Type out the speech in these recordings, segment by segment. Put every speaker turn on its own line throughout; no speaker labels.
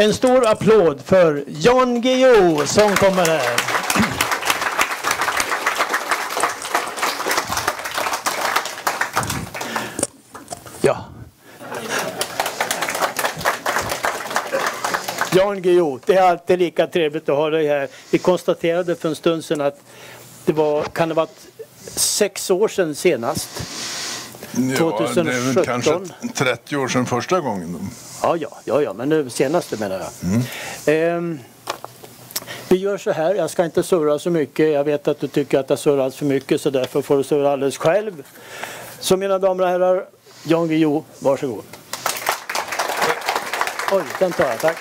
En stor applåd för Jan Guillou som kommer här. Ja. Jan Guillou, det är alltid lika trevligt att ha dig här. Vi konstaterade för en stund sedan att det var, kan det ha varit sex år sedan senast?
Ja, det är väl
2017.
kanske 30 år sedan första gången.
Ja, ja, ja, ja men nu senaste menar jag. Ehm, vi gör så här, jag ska inte surra så mycket. Jag vet att du tycker att jag surrar för mycket så därför får du surra alldeles själv. Så mina damer och herrar, Jan Guillou, varsågod. Oj, den tar jag, tack.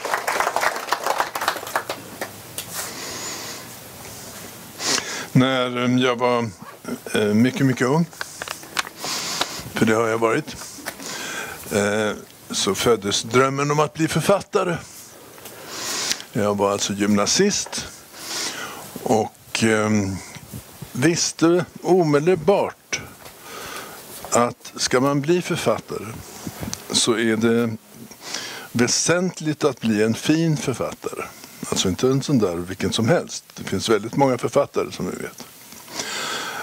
När eh, jag var eh, mycket, mycket ung, för det har jag varit, eh, så föddes drömmen om att bli författare. Jag var alltså gymnasist och ehm, visste omedelbart att ska man bli författare så är det väsentligt att bli en fin författare. Alltså inte en sån där vilken som helst. Det finns väldigt många författare som vi vet.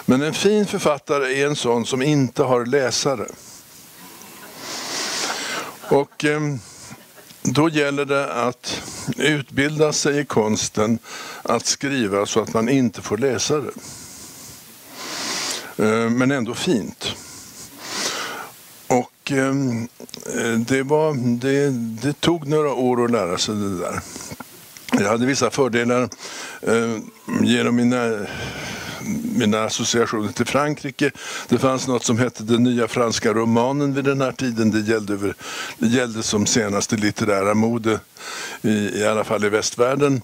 Men en fin författare är en sån som inte har läsare. Och ehm, då gäller det att utbilda sig i konsten att skriva så att man inte får läsare. Ehm, men ändå fint. Och ehm, eh, det, var, det, det tog några år att lära sig det där. Jag hade vissa fördelar genom mina, mina associationer till Frankrike. Det fanns något som hette den nya franska romanen vid den här tiden. Det gällde, över, det gällde som senaste litterära mode, i, i alla fall i västvärlden.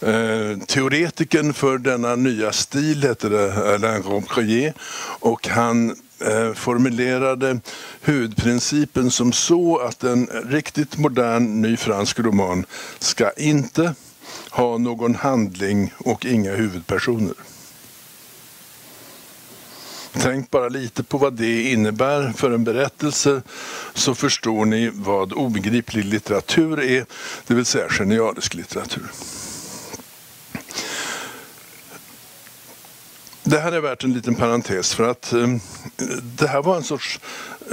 Eh, teoretiken för denna nya stil hette det eh, Alain Romprier och han eh, formulerade huvudprincipen som så att en riktigt modern ny fransk roman ska inte ha någon handling och inga huvudpersoner. Tänk bara lite på vad det innebär för en berättelse så förstår ni vad obegriplig litteratur är, det vill säga genialisk litteratur. Det här är värt en liten parentes för att eh, det här var en sorts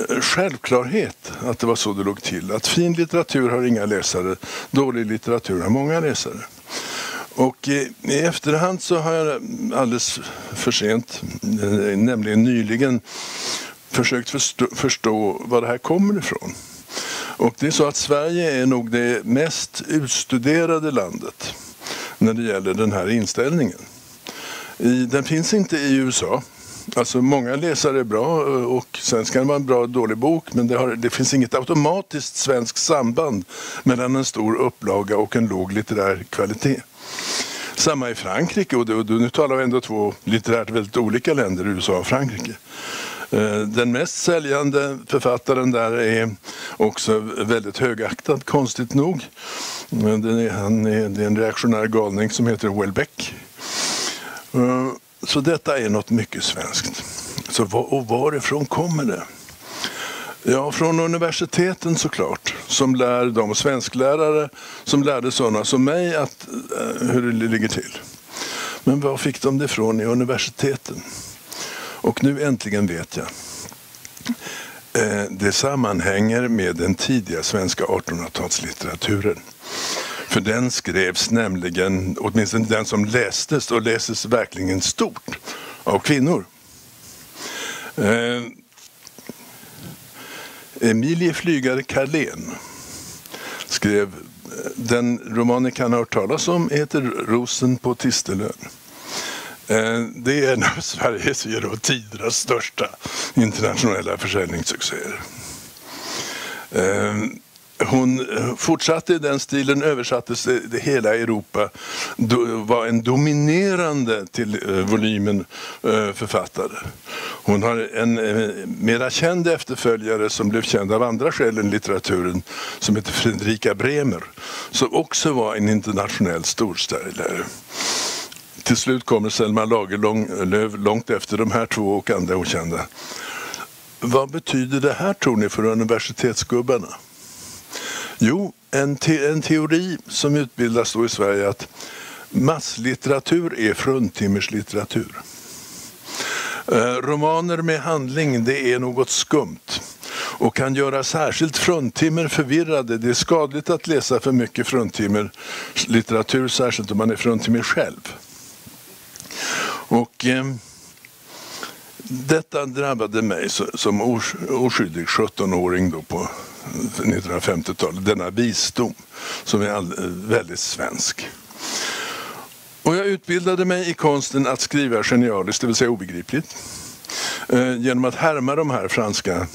eh, självklarhet att det var så det låg till. Att fin litteratur har inga läsare, dålig litteratur har många läsare. Och eh, i efterhand så har jag alldeles för sent, eh, nämligen nyligen, försökt förstå, förstå var det här kommer ifrån. Och det är så att Sverige är nog det mest utstuderade landet när det gäller den här inställningen. I, den finns inte i USA. Alltså många läsare är bra eh, och sen ska det vara en bra och dålig bok men det, har, det finns inget automatiskt svenskt samband mellan en stor upplaga och en låg litterär kvalitet. Samma i Frankrike och, och nu talar vi ändå två litterärt väldigt olika länder, USA och Frankrike. Eh, den mest säljande författaren där är också väldigt högaktad, konstigt nog. Det är, han är, det är en reaktionär galning som heter Welbeck. Eh, så detta är något mycket svenskt. Så, och varifrån kommer det? Ja, från universiteten såklart, som lär de svensklärare som lärde sådana som mig att, eh, hur det ligger till. Men var fick de det ifrån i universiteten? Och nu äntligen vet jag. Eh, Det sammanhänger med den tidiga svenska 1800-talslitteraturen. För den skrevs nämligen, åtminstone den som lästes, och läses verkligen stort, av kvinnor. Eh, Emilie Flygare Carlén skrev den roman ni kan ha hört talas om heter Rosen på Tistelön. Eh, det är en av Sveriges genom tiderna största internationella försäljningssuccéer. Eh, hon eh, fortsatte i den stilen, översattes i det hela Europa, do- var en dominerande till eh, volymen eh, författare. Hon har en eh, mera känd efterföljare som blev känd av andra skäl än litteraturen som heter Fredrika Bremer som också var en internationell storstylare. Till slut kommer Selma Lagerlöf långt efter de här två och andra okända. Vad betyder det här tror ni för universitetsgubbarna? Jo, en, te, en teori som utbildas då i Sverige att masslitteratur är fruntimmerslitteratur. Eh, romaner med handling det är något skumt och kan göra särskilt fruntimmer förvirrade. Det är skadligt att läsa för mycket fruntimmerlitteratur, särskilt om man är fruntimmer själv. Och, eh, detta drabbade mig som oskyldig 17-åring då på 1950-talet, denna visdom som är eh, väldigt svensk. Och jag utbildade mig i konsten att skriva genialiskt, det vill säga obegripligt, eh, genom att härma de här franska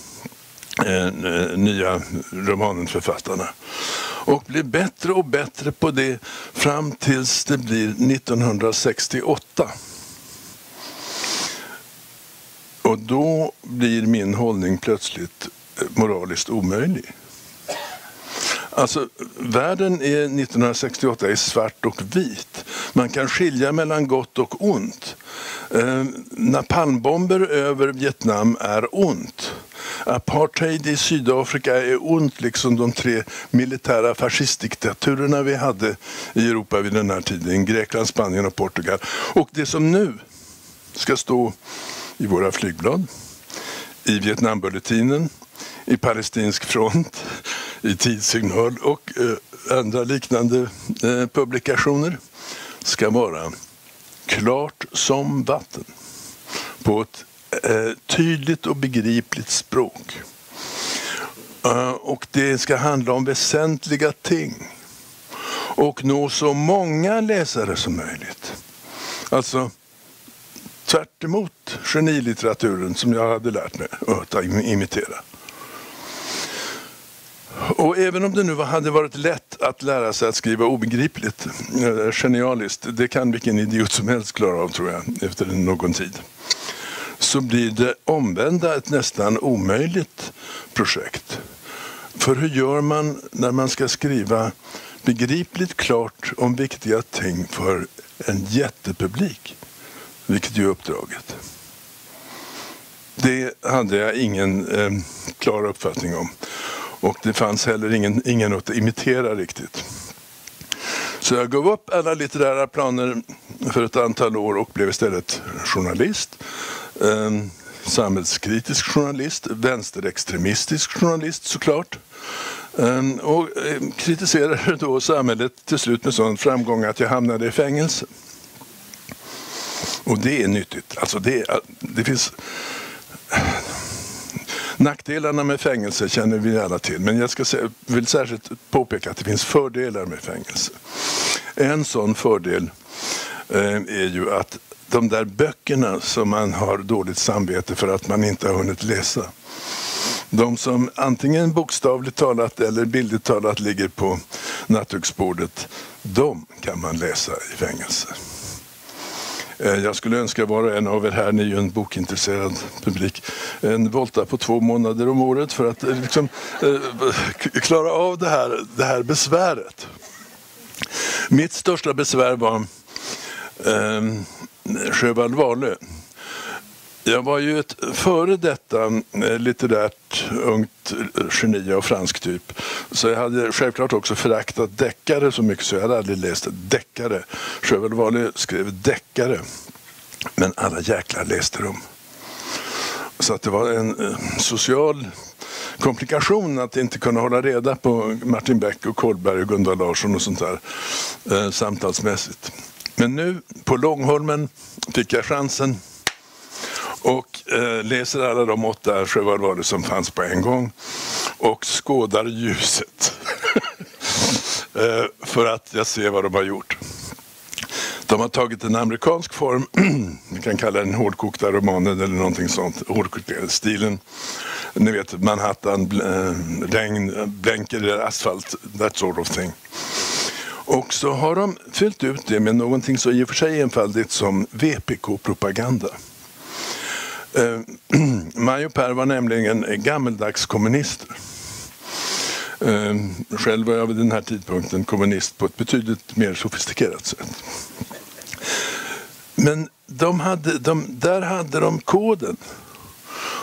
eh, eh nya romanförfattarna. och blir bättre och bättre på det fram tills det blir 1968. Och då blir min hållning plötsligt moraliskt omöjlig. Alltså, världen är 1968 är svart och vit. Man kan skilja mellan gott och ont. Eh, napalmbomber över Vietnam är ont. Apartheid i Sydafrika är ont, liksom de tre militära fascistdiktaturerna vi hade i Europa vid den här tiden. Grekland, Spanien och Portugal. Och det som nu ska stå i våra flygblad, i Vietnambulletinen, i Palestinsk front, i Tidsignal och eh, andra liknande eh, publikationer ska vara klart som vatten på ett eh, tydligt och begripligt språk. Och det ska handla om väsentliga ting och nå så många läsare som möjligt. Alltså tvärt emot genilitteraturen som jag hade lärt mig att imitera. Och även om det nu hade varit lätt att lära sig att skriva obegripligt, eh, genialiskt, det kan vilken idiot som helst klara av tror jag efter någon tid, så blir det omvända ett nästan omöjligt projekt. För hur gör man när man ska skriva begripligt klart om viktiga ting för en jättepublik? Vilket ju är uppdraget. Det hade jag ingen eh, klar uppfattning om. Och det fanns heller ingen, ingen att imitera riktigt. Så jag gav upp alla litterära planer för ett antal år och blev istället journalist. Eh, samhällskritisk journalist, vänsterextremistisk journalist såklart. Eh, och eh, kritiserade då samhället till slut med sån framgång att jag hamnade i fängelse. Och det är nyttigt. Alltså det, det finns... Nackdelarna med fängelse känner vi alla till, men jag ska vill särskilt påpeka att det finns fördelar med fängelse. En sån fördel eh, är ju att de där böckerna som man har dåligt samvete för att man inte har hunnit läsa, de som antingen bokstavligt talat eller bildligt talat ligger på nattduksbordet, de kan man läsa i fängelse. Eh, jag skulle önska var och en av er här, ni är ju en bokintresserad publik, en volta på två månader om året för att eh, liksom, eh, klara av det här, det här besväret. Mitt största besvär var eh, Sjöwall Wahlöö. Jag var ju ett före detta eh, litterärt ungt geni av fransk typ. Så jag hade självklart också föraktat deckare så mycket så jag hade aldrig läst deckare. Sjöwall Wahlöö skrev deckare. Men alla jäklar läste dem. Så att det var en eh, social komplikation att inte kunna hålla reda på Martin Beck och Kolberg och Gunnar Larsson och sånt där eh, samtalsmässigt. Men nu på Långholmen fick jag chansen och eh, läser alla de åtta Chevalvaler som fanns på en gång och skådar ljuset. eh, för att jag ser vad de har gjort. De har tagit en amerikansk form, vi kan kalla den hårdkokta romanen eller någonting sånt, Hårdkokta stilen. Ni vet Manhattan, eh, regn, blänker asfalt, that sort of thing. Och så har de fyllt ut det med någonting så i och för sig enfaldigt som VPK-propaganda. Eh, Majo Per var nämligen gammeldags kommunister. Eh, själv var jag vid den här tidpunkten kommunist på ett betydligt mer sofistikerat sätt. Men de hade, de, där hade de koden.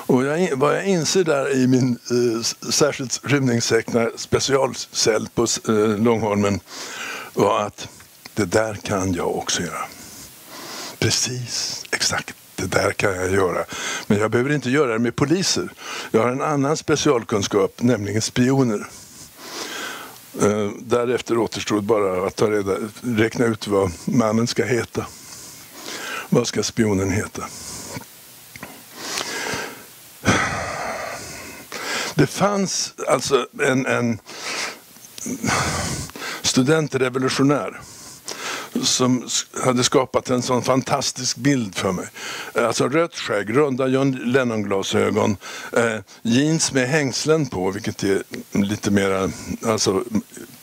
Och jag, vad jag inser där i min eh, särskilt rymningssäkra specialcell på eh, Långholmen var att det där kan jag också göra. Precis, exakt. Det där kan jag göra. Men jag behöver inte göra det med poliser. Jag har en annan specialkunskap, nämligen spioner. Eh, därefter återstod bara att ta reda, räkna ut vad mannen ska heta. Vad ska spionen heta? Det fanns alltså en, en studentrevolutionär som hade skapat en sån fantastisk bild för mig. Eh, alltså rött skägg, runda John Lennon-glasögon, eh, jeans med hängslen på, vilket är lite mer alltså,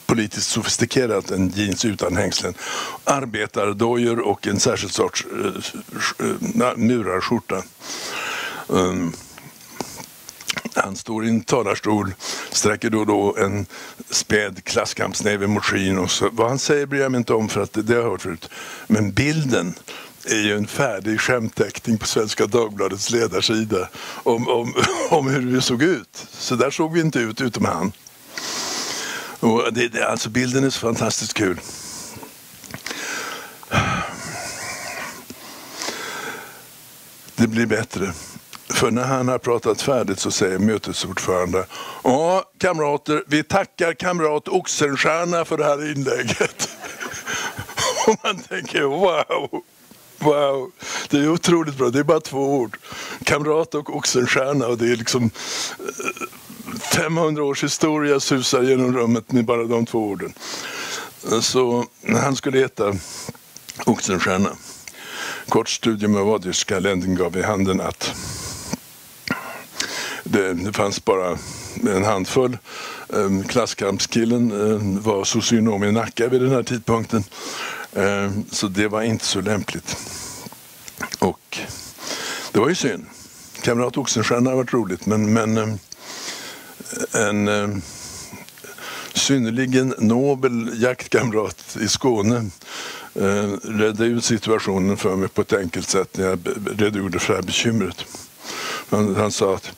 politiskt sofistikerat än jeans utan hängslen. Arbetardojor och en särskild sorts eh, eh murarskjorta. Um, han står i en talarstol, sträcker då och då en späd klasskampsnäve mot skyn. Och så, vad han säger bryr jag mig inte om för att det, det har jag hört förut. Men bilden är ju en färdig skämtteckning på Svenska Dagbladets ledarsida om, om, om hur vi såg ut. Så där såg vi inte ut utom han. Och det, det, alltså bilden är så fantastiskt kul. Det blir bättre. För när han har pratat färdigt så säger mötesordförande Ja, kamrater, vi tackar kamrat Oxenstierna för det här inlägget. Och man tänker wow, wow, det är otroligt bra. Det är bara två ord. Kamrat och Oxenstierna och det är liksom eh, 500 års historia susar genom rummet med bara de två orden. Så han skulle heta Oxenstierna. Kort studium av Adelskalendern gav i handen att det, det fanns bara en handfull. Ehm, klasskampskillen ehm, var socionom i Nacka vid den här tidpunkten. Ehm, så det var inte så lämpligt. Och det var ju synd. Kamrat Oxenstierna har varit roligt men, men en synnerligen nobel jaktkamrat i Skåne redde ut situationen för mig på ett enkelt sätt när jag redogjorde för det här bekymret. Han, han sa att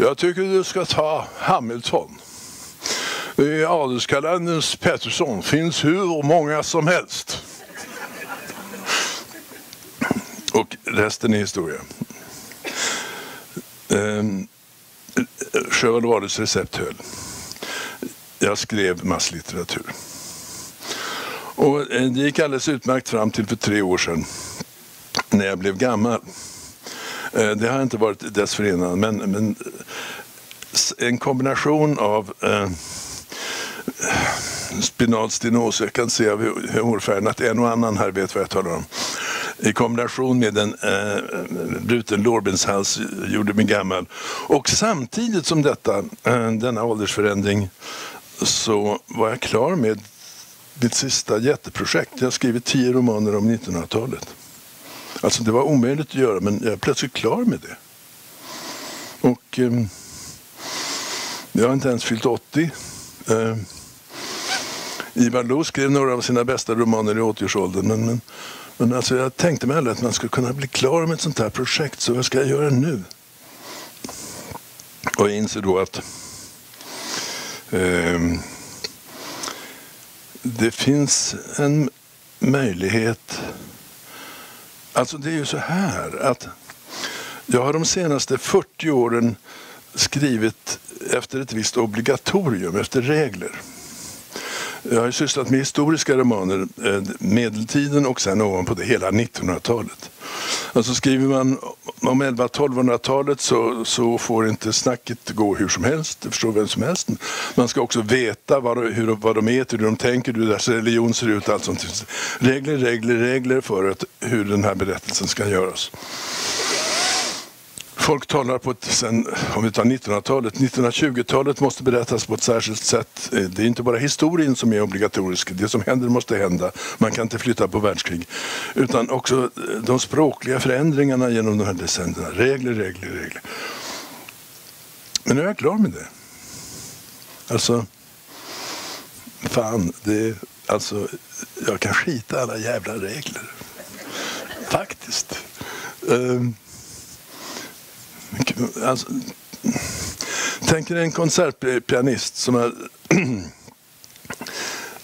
jag tycker du ska ta Hamilton. I adelskalenderns Pettersson finns hur många som helst. Och resten är historia. Ehm, Sjöwall Wahlöös recept höll. Jag skrev masslitteratur. Och eh, det gick alldeles utmärkt fram till för tre år sedan när jag blev gammal. Eh, det har inte varit dessförinnan, men, men en kombination av eh, spinal stenos, jag kan se av hårfärgen att en och annan här vet vad jag talar om. I kombination med en eh, bruten lårbenshals gjorde mig gammal. Och samtidigt som detta, eh, denna åldersförändring så var jag klar med mitt sista jätteprojekt. Jag har skrivit tio romaner om 1900-talet. Alltså det var omöjligt att göra men jag är plötsligt klar med det. Och eh, jag har inte ens fyllt 80. Eh, Ivar Lo skrev några av sina bästa romaner i 80-årsåldern. Men, men, men alltså jag tänkte mig aldrig att man skulle kunna bli klar med ett sånt här projekt. Så vad ska jag göra nu? Och jag inser då att eh, det finns en möjlighet Alltså det är ju så här att jag har de senaste 40 åren skrivit efter ett visst obligatorium, efter regler. Jag har sysslat med historiska romaner, eh, medeltiden och sen ovanpå det hela 1900-talet. Alltså skriver man om 11-1200-talet så, så får inte snacket gå hur som helst, det förstår vem som helst. Man ska också veta vad, hur, vad de äter, hur de tänker, hur deras religion ser ut. Allt sånt. Regler, regler, regler för att, hur den här berättelsen ska göras folk talar på ett, sen, om vi tar 1900-talet, 1920-talet måste berättas på ett särskilt sätt. Eh, det är inte bara historien som är obligatorisk, det som händer måste hända. Man kan inte flytta på världskrig. Utan också eh, de språkliga förändringarna genom de här decennierna. Regler, regler, regler. Men nu är jag klar med det. Alltså, fan, det, alltså, jag kan skita alla jävla regler. Faktiskt. Um, Alltså, tänk er en konsertpianist som har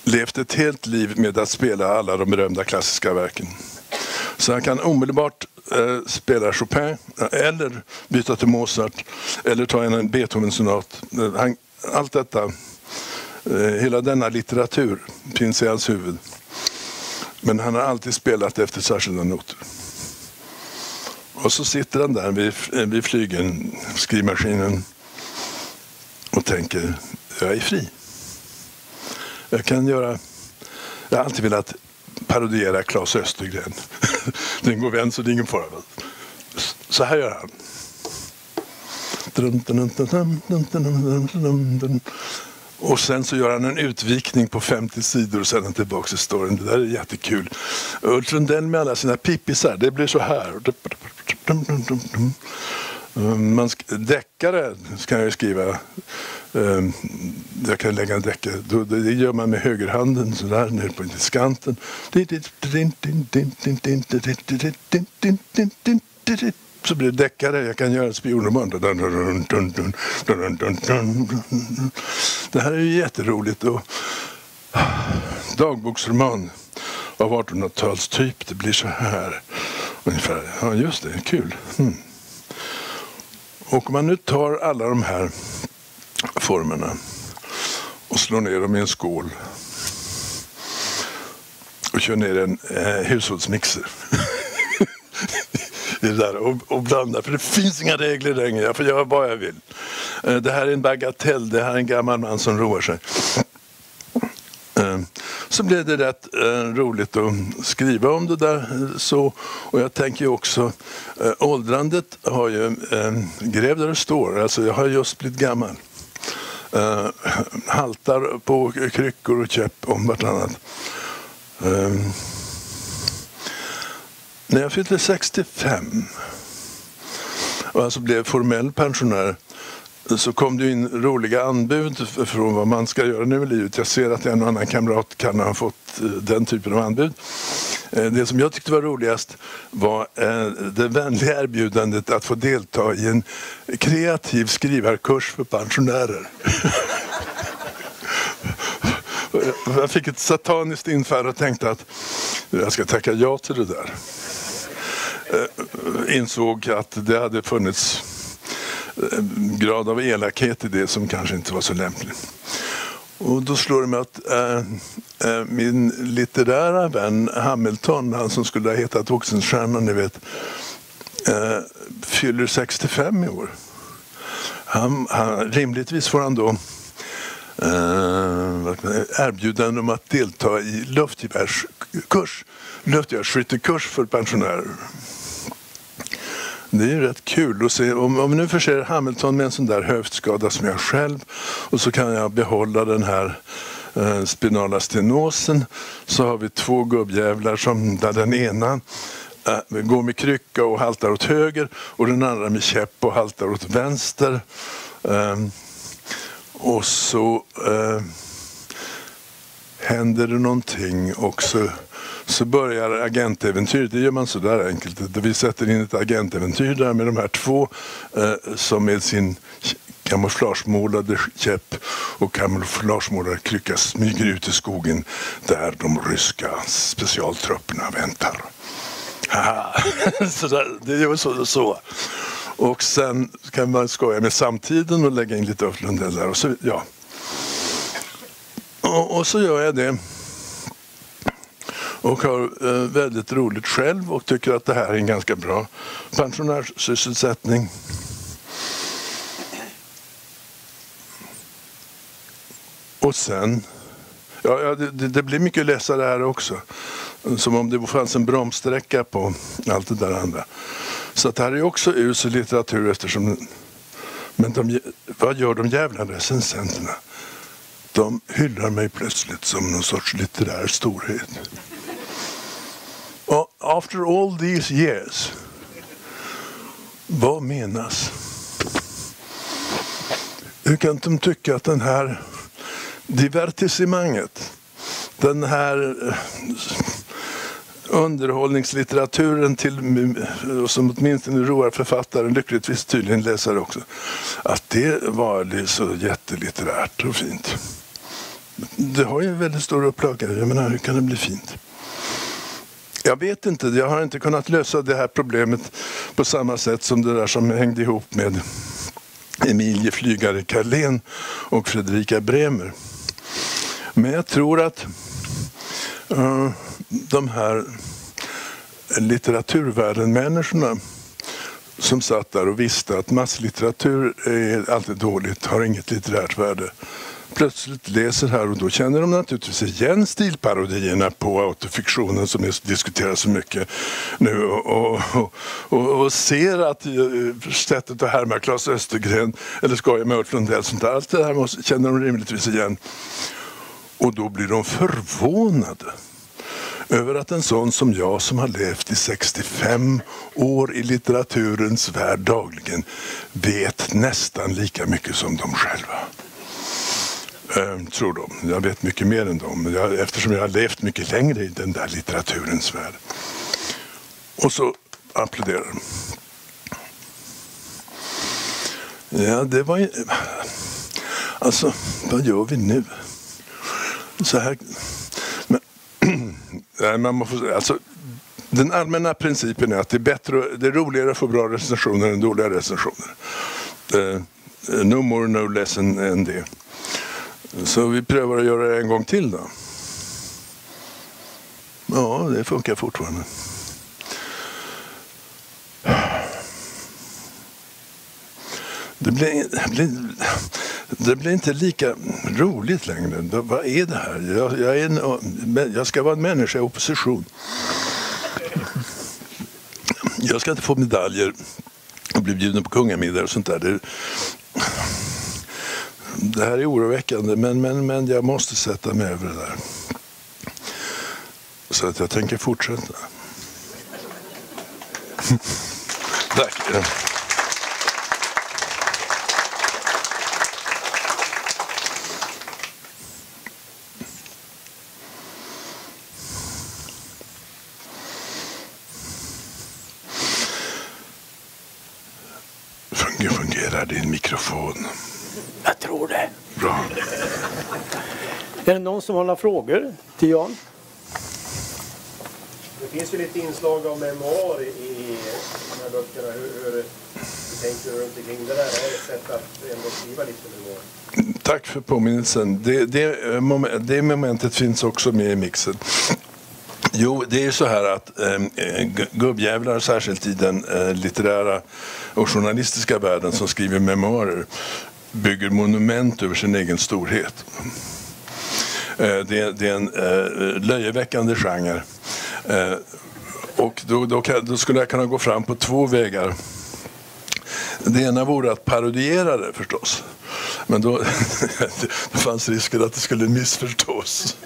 levt ett helt liv med att spela alla de berömda klassiska verken. Så han kan omedelbart eh, spela Chopin eh, eller byta till Mozart eller ta en Beethoven-sonat. Eh, allt detta, eh, hela denna litteratur finns i hans huvud. Men han har alltid spelat efter särskilda noter. Och så sitter han där vid, vid flygeln, skrivmaskinen och tänker, jag är fri. Jag kan göra... Jag har alltid velat parodiera Claes Östergren. Den går vän så det är ingen fara. Så här gör han. Och sen så gör han en utvikning på 50 sidor och sen tillbaka till storyn. Det där är jättekul. Ulf Lundell med alla sina pippisar, det blir så här. Man deckare kan jag skriva. Ehm, jag kan lägga en deckare. Det gör man med högerhanden sådär nere på diskanten så blir det deckare. Jag kan göra spionroman. Det här är ju jätteroligt. Och dagboksroman av 1800-talstyp. Det blir så här ungefär. Ja, just det. Kul. Mm. Och om man nu tar alla de här formerna och slår ner dem i en skål och kör ner en eh, hushållsmixer i det där och, och blanda. För det finns inga regler längre. Jag får göra vad jag vill. Eh, det här är en bagatell. Det här är en gammal man som roar sig. Eh, så blev det rätt eh, roligt att skriva om det där. Så, och jag tänker också, åldrandet har ju, gräv där det står, alltså jag har just blivit gammal. haltar på kryckor och käpp om vartannat. När jag fyllde 65 och alltså blev formell pensionär så kom det in roliga anbud från vad man ska göra nu i livet. Jag ser att en och annan kamrat kan ha fått eh, den typen av anbud. Eh, det som jag tyckte var roligast var eh, det vänliga erbjudandet att få delta i en kreativ skrivarkurs för pensionärer. Eh, jag fick ett sataniskt infall och tänkte att jag ska tacka ja till det där. Eh, insåg att det hade funnits en grad av elakhet i det som kanske inte var så lämplig. Och då slår det mig att äh, äh, min litterära vän Hamilton, han som skulle ha hetat Oxenstierna, ni vet, äh, fyller 65 i år. Han, han, rimligtvis får han då Eh, erbjudande om att delta i luftgevärskurs, luftgevärsskyttekurs för pensionärer. Det är rätt kul att se. Om, om vi nu förser Hamilton med en sån där höftskada som jag själv och så kan jag behålla den här eh, spinala stenosen så har vi två gubbjävlar som där den ena eh, går med krycka och haltar åt höger och den andra med käpp och haltar åt vänster. Eh, och så eh, händer det någonting och så börjar agentäventyret. Det gör man så där enkelt. Vi sätter in ett agentäventyr där med de här två eh, som med sin kamouflagemålade käpp och kamouflagemålade krycka smyger ut i skogen där de ryska specialtrupperna väntar. så där, det är så, så. Och sen kan man skoja med samtiden och lägga in lite Ulf Lundell där. Och så, ja. och, och så gör jag det och har eh, väldigt roligt själv och tycker att det här är en ganska bra pensionärssysselsättning. Och sen, ja, ja det, det, blir mycket läsare här också. Som om det fanns en bromssträcka på allt det där andra. Så det här är också usel litteratur eftersom men de, vad gör de jävla recensenterna? De hyllar mig plötsligt som någon sorts litterär storhet after all these years. Vad menas? Hur kan de tycka att den här divertissemanget, den här eh, underhållningslitteraturen till, som åtminstone roar författaren, lyckligtvis tydligen läsare också, att det var så jättelitterärt och fint. Det har ju en väldigt stor upplaga, jag menar hur kan det bli fint? Jag vet inte, jag har inte kunnat lösa det här problemet på samma sätt som det där som hängde ihop med Emilie Flygare Carlén och Fredrika Bremer. Men jag tror att uh, de här litteraturvärlden-människorna som satt där och visste att masslitteratur är alltid dåligt, har inget litterärt värde plötsligt läser här och då känner de naturligtvis igen stilparodierna på autofiktionen som diskuteras så mycket nu och, och, och, och ser att eh, sättet att härma Claes Östergren eller skoja med Ulf Lundell, sånt allt det här måste, känner de rimligtvis igen. Och då blir de förvånade över att en sån som jag som har levt i 65 år i litteraturens värld dagligen vet nästan lika mycket som de själva. Ehm, tror de. Jag vet mycket mer än dem jag, eftersom jag har levt mycket längre i den där litteraturens värld. Och så applåderar de. Ja, det var ju... Alltså, vad gör vi nu? Så här... Nej, man får, alltså, den allmänna principen är att det är, bättre, det är roligare att få bra recensioner än dåliga recensioner. Uh, no more, no less än det. Så vi prövar att göra det en gång till då. Ja, det funkar fortfarande. Det blir, blir, det blir inte lika roligt längre. Vad är det här? Jag, jag, är en, jag ska vara en människa i opposition. Jag ska inte få medaljer och bli bjuden på kungamiddag och sånt där. Det, det här är oroväckande men, men, men jag måste sätta mig över det där. Så att jag tänker fortsätta. Tack. Fungerar din mikrofon?
Jag tror det.
Bra.
Är det någon som har några frågor till Jan?
Det finns ju lite inslag av memoar i de här böckerna. Hur, hur, hur tänker du runt omkring det där? Är det ett sätt att ändå skriva lite memoar?
Tack för påminnelsen. Det, det, det momentet finns också med i mixen. Jo, det är så här att eh, gubbjävlar, särskilt i den eh, litterära och journalistiska världen som skriver memoarer, bygger monument över sin egen storhet. Eh, det är, det är en eh, löjeväckande genre. Eh, och då, då, då, skulle jag kunna gå fram på två vägar. Det ena vore att parodiera det förstås. Men då det fanns risken att det skulle missförstås.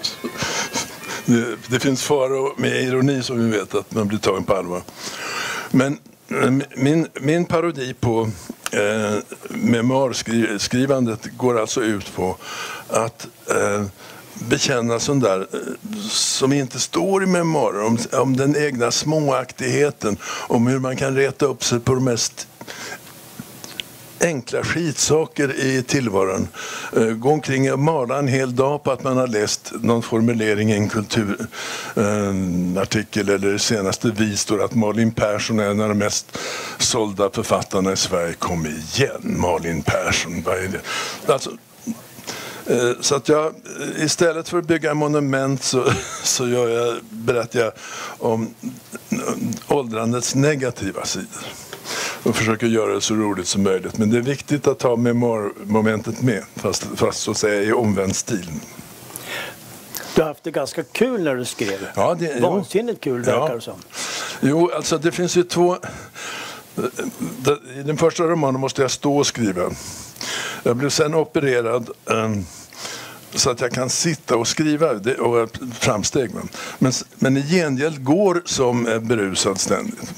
Det, det finns faror med ironi som vi vet, att man blir tagen på allvar. Men min, min parodi på eh, memoarskrivandet går alltså ut på att eh, bekänna sånt där eh, som inte står i memoarer, om, om den egna småaktigheten, om hur man kan reta upp sig på de mest enkla skitsaker i tillvaron. Eh, gå omkring och mala en hel dag på att man har läst någon formulering i en kulturartikel eh, eller det senaste Vi står att Malin Persson är en av de mest sålda författarna i Sverige. Kom igen Malin Persson, vad är det? Alltså, så att jag istället för att bygga monument så, så gör jag, berättar jag om åldrandets negativa sidor och försöker göra det så roligt som möjligt. Men det är viktigt att ha memoarmomentet med, fast, fast så att säga i omvänd stil.
Du har haft det ganska kul när du skrev.
Ja, det,
Vansinnigt kul verkar ja. det som.
Jo, alltså det finns ju två... I den första romanen måste jag stå och skriva. Jag blev sen opererad um, så att jag kan sitta och skriva det, och framsteg. Men, men i gengäld går som eh, berusad ständigt.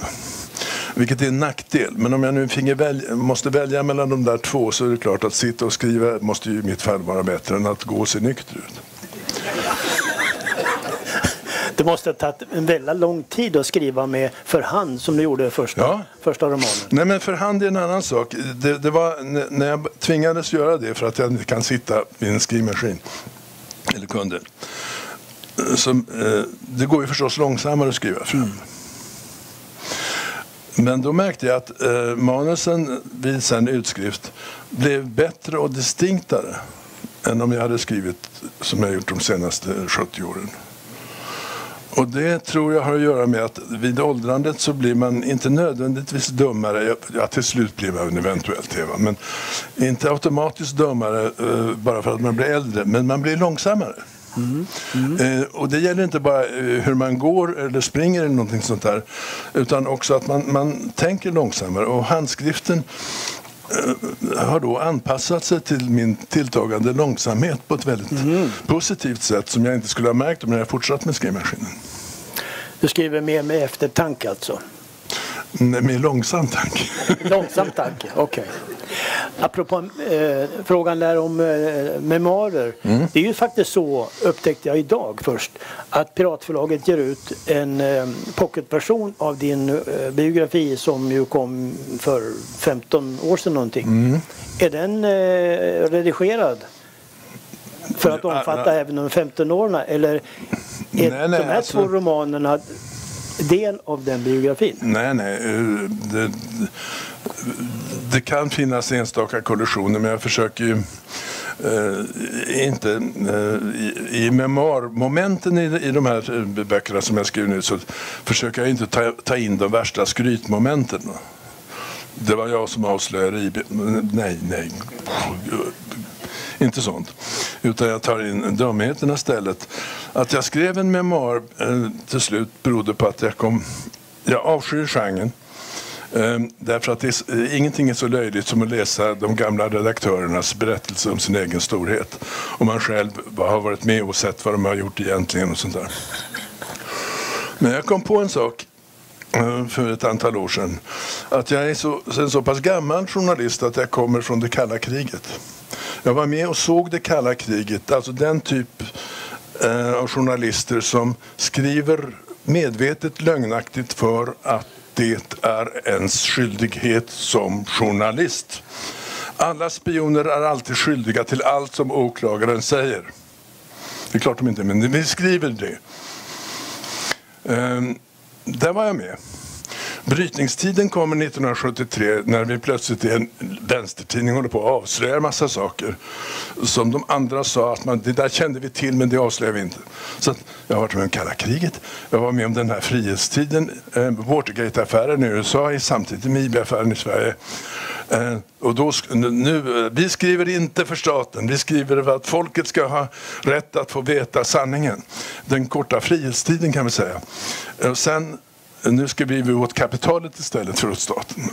Vilket är en nackdel. Men om jag nu finge välja, måste välja mellan de där två så är det klart att sitta och skriva måste ju i mitt fall vara bättre än att gå och se nykter ut.
Det måste ha tagit en väldigt lång tid att skriva med för hand som du gjorde första,
Ja.
första romanen.
Nej men för hand är en annan sak. Det, det var när jag tvingades göra det för att jag inte kan sitta vid en skrivmaskin. Eller kunde. Så, eh, det går ju förstås långsammare att skriva fram. Men då märkte jag att eh, manusen vid sen utskrift blev bättre och distinktare än om jag hade skrivit som jag gjort de senaste 70 åren. Och det tror jag har att göra med att vid åldrandet så blir man inte nödvändigtvis dummare. Ja, till slut blir man eventuellt det. Men inte automatiskt dummare eh, bara för att man blir äldre. Men man blir långsammare. Eh, och det gäller inte bara eh, hur man går eller springer eller någonting sånt där. Utan också att man, man tänker långsammare. Och handskriften har då anpassat sig till min tilltagande långsamhet på ett väldigt positivt sätt som jag inte skulle ha märkt om jag fortsatt med skrivmaskinen.
Du skriver mer med eftertanke alltså?
Nej, Med långsam tanke.
Långsam tanke, okej. Apropå eh, frågan där om eh, memoarer. Det är ju faktiskt så, upptäckte jag idag först, att Piratförlaget ger ut en eh, pocketversion av din eh, biografi som ju kom för 15 år sedan någonting. Är den eh, redigerad? För att omfatta även de 15-åringarna eller är
Nej, nej,
de här
alltså-
två romanerna del av den biografin?
Nej, nej. eh, Det, det kan finnas enstaka kollisioner men jag försöker ju eh, inte... Eh, I i memoarmomenten i, i de här eh, böckerna som jag skriver nu så försöker jag inte ta, ta in de värsta skrytmomenten. Det var jag som avslöjade IB. Nej, nej. Inte sånt. Utan jag tar in dumheterna istället. Att jag skrev en memoar eh, till slut berodde på att jag kom... Jag avskyr genren. Ehm, därför att det är, eh, ingenting är så löjligt som att läsa de gamla redaktörernas berättelse om sin egen storhet. Och man själv har varit med och sett vad de har gjort egentligen och sånt där. Men jag kom på en sak eh, för ett antal år sedan. Att jag är så, en så pass gammal journalist att jag kommer från det kalla kriget. Jag var med och såg det kalla kriget, alltså den typ eh, av journalister som skriver medvetet lögnaktigt för att det är ens skyldighet som journalist. Alla spioner är alltid skyldiga till allt som åklagaren säger. Det är klart de inte är, men vi skriver det. Ehm, där var jag med. Brytningstiden kommer 1973 när vi plötsligt i en vänstertidning håller på att avslöja en massa saker. Som de andra sa att man, det där kände vi till men det avslöjar vi inte. Så att jag har varit med om kalla kriget. Jag var med om den här frihetstiden. Eh, Watergate-affären i USA är samtidigt med IB-affären i Sverige. Eh, och då, nu, eh, vi skriver inte för staten, vi skriver för att folket ska ha rätt att få veta sanningen. Den korta frihetstiden kan vi säga. Eh, Och sen, nu skriver vi åt kapitalet istället för åt staten.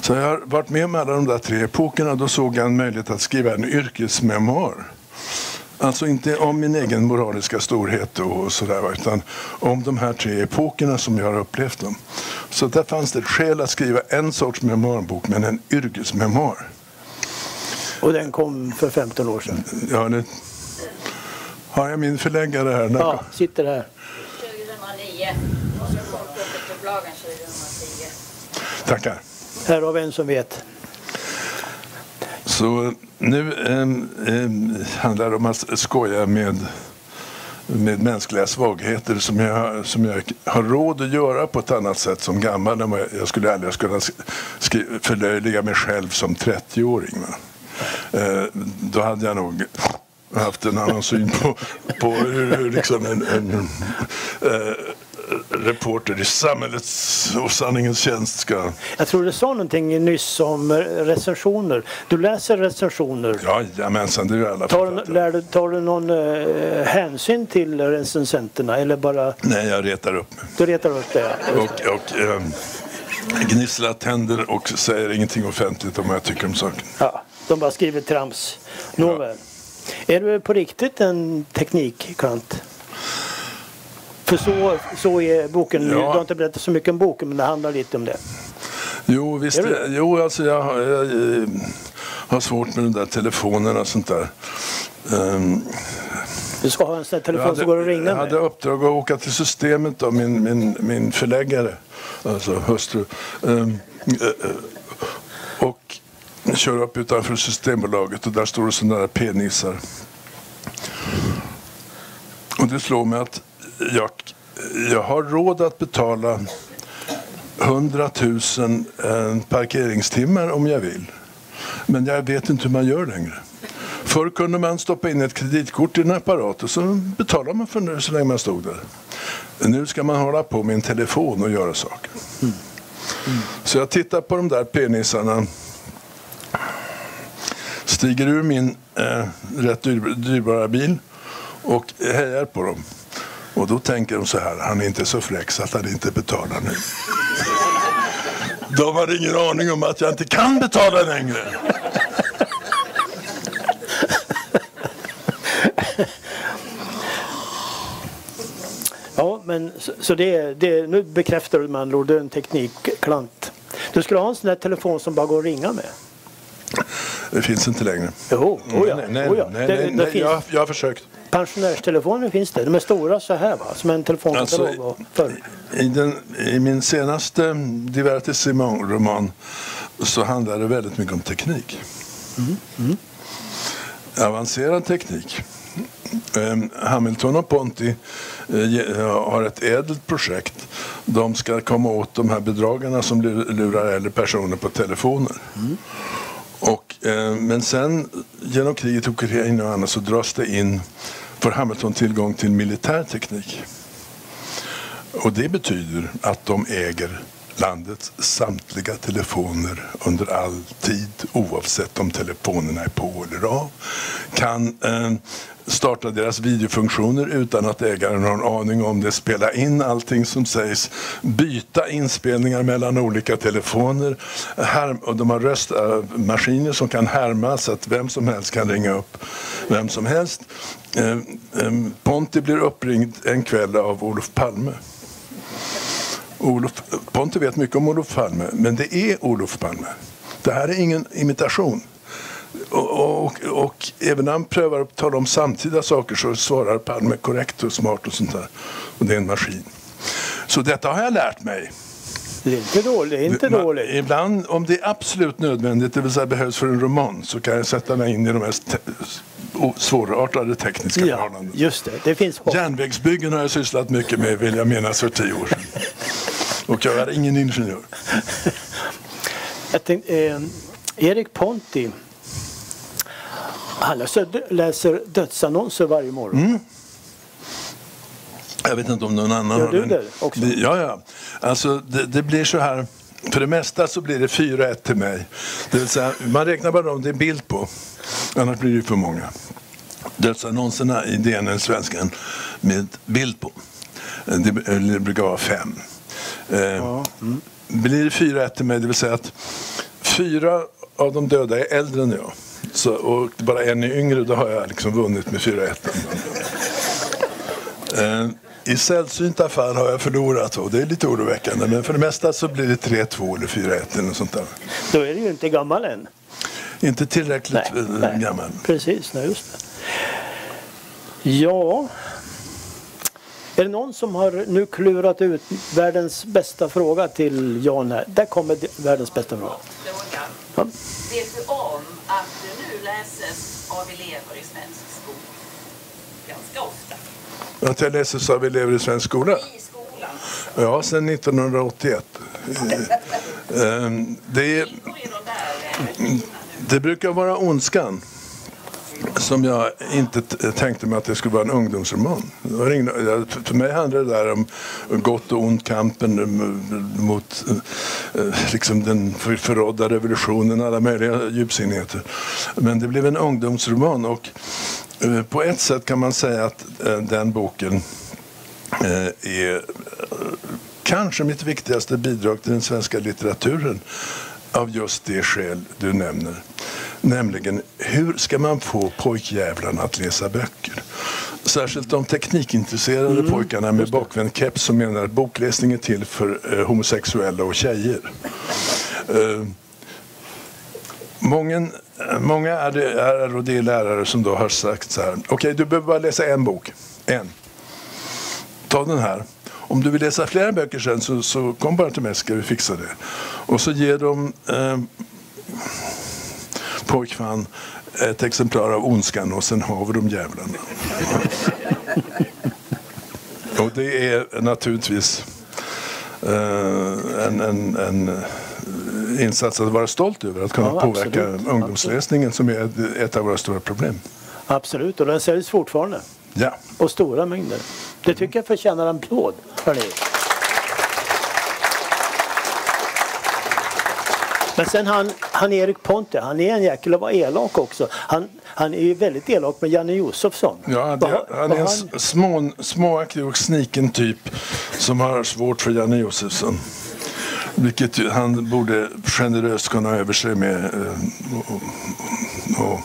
Så jag har varit med om alla de där tre epokerna. Då såg jag en möjlighet att skriva en yrkesmemoar. Alltså inte om min egen moraliska storhet och sådär utan om de här tre epokerna som jag har upplevt dem. Så där fanns det ett skäl att skriva en sorts memoarbok men en yrkesmemoar.
Och den kom för 15 år sedan.
Ja, det... Har jag min förläggare här?
Ja, sitter här.
2009 och så kom pocketupplagan 2010.
Tackar.
Här har vi en som vet.
Så nu ehm, ehm, handlar det om att skoja med, med mänskliga svagheter som jag, som jag har råd att göra på ett annat sätt som gammal. Jag skulle aldrig kunna förlöjliga mig själv som 30-åring. Va? Eh, då hade jag nog haft en annan syn på, på hur hur liksom en, en eh, reporter i samhällets och sanningens tjänst ska...
Jag tror du sa någonting nyss om recensioner. Du läser recensioner.
Jajamensan, det är ju alla
Tar lär du, tar du någon eh, hänsyn till recensenterna eller bara
Nej, jag retar upp mig.
du retar upp det?
Och, och eh, gnisslar tänder och säger ingenting offentligt om vad jag tycker om saken.
Ja, de bara skriver trams. Nåväl. Är du på riktigt en teknikkant? För så, så är boken.
Ja.
Du har inte berättat så mycket om boken men det handlar lite om det.
Jo, visst. Jo, alltså jag, har- jag, eh, har svårt med de där telefonerna och sånt där. Ehm,
Du ska ha en sån här telefon som går att ringa
jag hade
med.
uppdrag att åka till systemet av min, min, min förläggare, alltså hustru. Eh, och kör upp utanför Systembolaget och där står det sådana där penissar. Och det slår mig att jag, jag har råd att betala 100 000 eh, parkeringstimmar om jag vill. Men jag vet inte hur man gör längre. Förr kunde man stoppa in ett kreditkort i en apparat och så betalade man för det så länge man stod där. Nu ska man hålla på med en telefon och göra saker. Så jag tittar på de där penisarna. stiger ur min eh, rätt dyrbara bil och hejar på dem. Och då tänker de så här, han är inte så fräck så att han inte betalar nu. De har ingen aning om att jag inte kan betala längre.
Ja, men så, så det, det, nu bekräftar du med andra ord, du är en teknikklant. Du skulle ha en sån där telefon som bara går att ringa med.
Det finns inte längre.
Jo, oh ja,
nej, nej,
oh ja.
nej, nej, nej,
finns,
jag, jag har försökt.
Pensionärstelefoner finns det. De är stora så här va, som en telefonkatalog
Alltså,
förr.
I, den, I min senaste divertissement-roman så handlar det väldigt mycket om teknik. Avancerad teknik. Ehm, Hamilton och Ponti eh, har ett ädelt projekt. De ska komma åt de här bedragarna som lu- lurar äldre personer på telefoner. Och, eh, men sen genom kriget i Ukraina och annat så dras det in, får Hamilton tillgång till militär teknik. Och det betyder att de äger landets samtliga telefoner under all tid oavsett om telefonerna är på eller av. Kan eh, starta deras videofunktioner utan att ägaren har en aning om det. Spela in allting som sägs. Byta inspelningar mellan olika telefoner. Här, och de har röstmaskiner som kan härma så att vem som helst kan ringa upp vem som helst. Eh, eh, Ponti blir uppringd en kväll av Olof Palme. Olof, Ponte vet mycket om Olof Palme, men det är Olof Palme. Det här är ingen imitation. Och, och, och även när han prövar att tala om samtida saker så svarar Palme korrekt och smart och sånt där. Och det är en maskin. Så detta har jag lärt mig.
Det är inte dåligt. Är inte
Man-
dåligt.
Ibland, om det är absolut nödvändigt, det vill säga behövs för en roman, så kan jag sätta mig in i de mest te- svårartade tekniska
Ja,
förhållanden.
just det. Det finns hopp.
Järnvägsbyggen har jag sysslat mycket med, vill jag minnas, för tio år sedan. Och jag är ingen ingenjör.
Jag tänkte, eh, Erik Ponti. Han läser, läser dödsannonser varje morgon.
Mm. Jag vet inte om någon annan
Gör du det också?
Ja, ja. Alltså, det, det blir så här. För det mesta så blir det 4-1 till mig. Det vill säga, man räknar bara om det är bild på. Annars blir det för många. Dödsannonserna i DN eller Svenskan med bild på. Det, det brukar vara fem. Eh, Blir det 4-1 till mig, det vill säga att fyra av de döda är äldre än jag. Så, och bara en är yngre, då har jag liksom vunnit med 4-1. Eh, I sällsynta fall har jag förlorat och det är lite oroväckande. Men för det mesta så blir det 3-2 eller 4-1 eller något sånt där.
Då är du ju inte gammal än.
Inte tillräckligt
Nej,
eh,
nej.
gammal.
Precis, nej, just det. Ja. Är det någon som har nu klurat ut världens bästa fråga till Jan här? Där kommer världens bästa fråga.
Fråga.
Ja.
Vet du om att det nu läses av elever i svensk skola? Ganska ofta.
Att jag läser så av elever i svensk skola?
I skolan.
Ja, sedan 1981. Eh, eh, Det,
eh,
det brukar vara Ondskan som jag inte tänkte mig att det skulle vara en ungdomsroman. För mig handlar det där om gott och ont, kampen eh, mot eh, eh, liksom den förrådda revolutionen, alla möjliga djupsinnigheter. Men det blev en ungdomsroman och på ett sätt kan man säga att den boken är kanske mitt viktigaste bidrag till den svenska litteraturen av just det skäl du nämner. Nämligen, hur ska man få pojkjävlarna att läsa böcker? Särskilt de teknikintresserade pojkarna med bakvänd keps som menar att bokläsning är till för eh, homosexuella och tjejer. Eh, Många många är det, är och det är lärare som då har sagt så här. Okej, du behöver bara läsa en bok. En. Ta den här. Om du vill läsa flera böcker sen så, så kom bara till mig ska vi fixa det. Och så ger de eh, pojkfan ett exemplar av Ondskan och sen har vi de jävlarna. och det är naturligtvis eh, en, en, en eh, insats att vara stolt över. Att kunna
Ja,
påverka
absolut.
ungdomsläsningen som är ett av våra stora problem.
Absolut, och den säljs fortfarande.
Ja.
Och stora mängder. Det tycker jag förtjänar en applåd. Hörni. Men sen han, han Erik Ponte, han är en jäkel och var elak också. Han, han är ju väldigt elak med Janne Josefsson.
Ja, det, han
vad
är en små, småaktig och sniken typ som har svårt för Janne Josefsson. Vilket han borde generöst kunna ha över sig med eh, och, och, och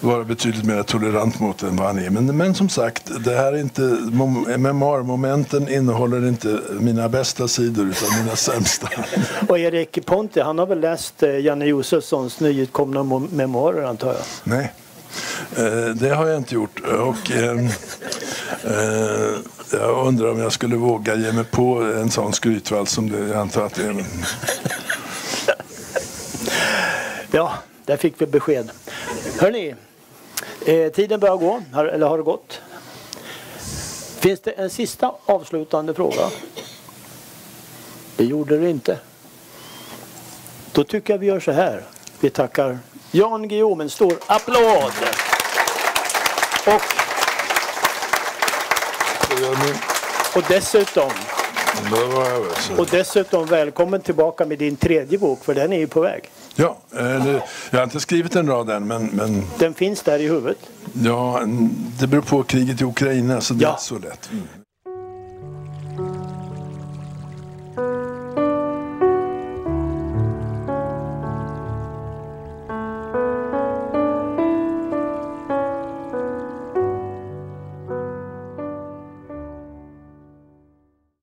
vara betydligt mer tolerant mot än vad han är. Men, men som sagt, det här är inte, mom- memoarmomenten innehåller inte mina bästa sidor utan mina sämsta.
Och Erik Ponte, han har väl läst eh, Janne Josefssons nyutkomna mo- memoarer antar jag?
Nej, eh, det har jag inte gjort. Och, ehm, eh, jag undrar om jag skulle våga ge mig på en sån skrytvals som det, jag antar att det är.
Ja, där fick vi besked. Hörni, eh, tiden börjar gå, har, eller har det gått? Finns det en sista avslutande fråga? Det gjorde det inte. Då tycker jag vi gör så här. Vi tackar Jan Guillaume en stor applåd. Och, och dessutom och dessutom välkommen tillbaka med din tredje bok för den är ju på väg.
Ja, eller, jag har inte skrivit en rad än men, men
Den finns där i huvudet.
ja, det beror på kriget i Ukraina så det är
Ja.
inte så lätt.